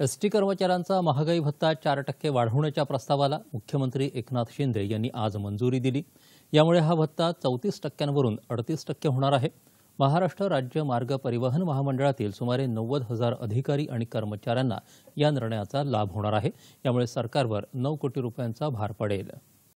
S T कर्मचाऱ्यांचा महागाई भत्ता चार टक्के वाढवण्याच्या प्रस्तावाला मुख्यमंत्री एकनाथ शिंदे यांनी आज मंजुरी दिली. यामुळे हा भत्ता चौतीस टक्क्यांवरून अडतीस टक्के होणार आहे. महाराष्ट्र राज्य मार्ग परिवहन महामंडळातील सुमारे नव्वद हजार अधिकारी आणि कर्मचाऱ्यांना या निर्णयाचा लाभ होणार आहे. यामुळे सरकारवर नऊ कोटी रुपयांचा भार पडेल.